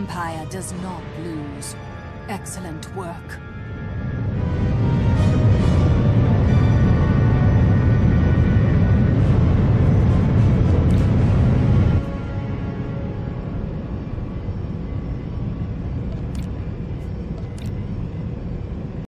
Empire does not lose. Excellent work.